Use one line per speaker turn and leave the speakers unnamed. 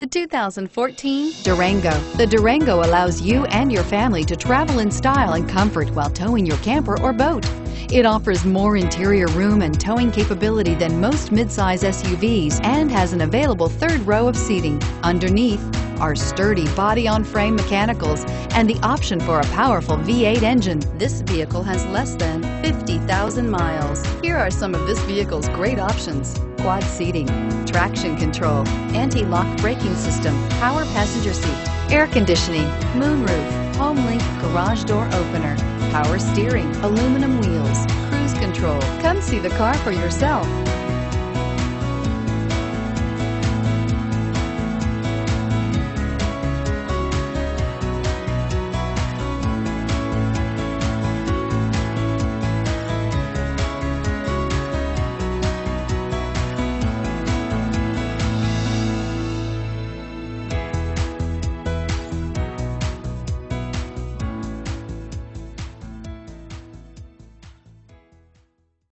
The 2014 Durango. The Durango allows you and your family to travel in style and comfort while towing your camper or boat. It offers more interior room and towing capability than most midsize SUVs and has an available third row of seating. Underneath are sturdy body-on-frame mechanicals and the option for a powerful V8 engine. This vehicle has less than 50,000 miles. Here are some of this vehicle's great options quad seating, traction control, anti-lock braking system, power passenger seat, air conditioning, moonroof, home link, garage door opener, power steering, aluminum wheels, cruise control. Come see the car for yourself.